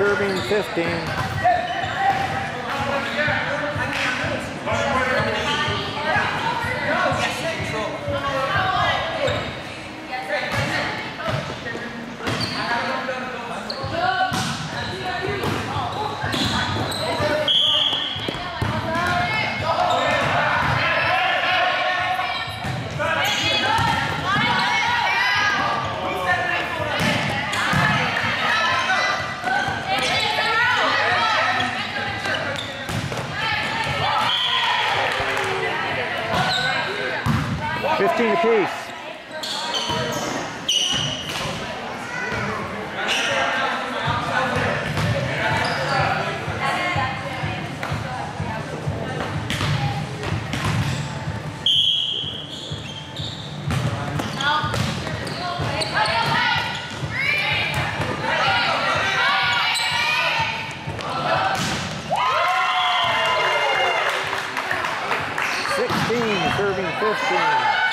serving 15. Fifteen apiece. Serving fifteen.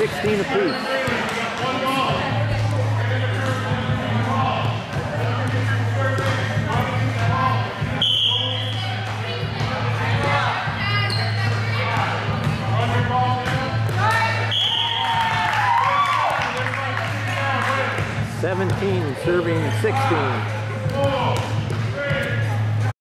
Sixteen apiece. Seventeen serving sixteen.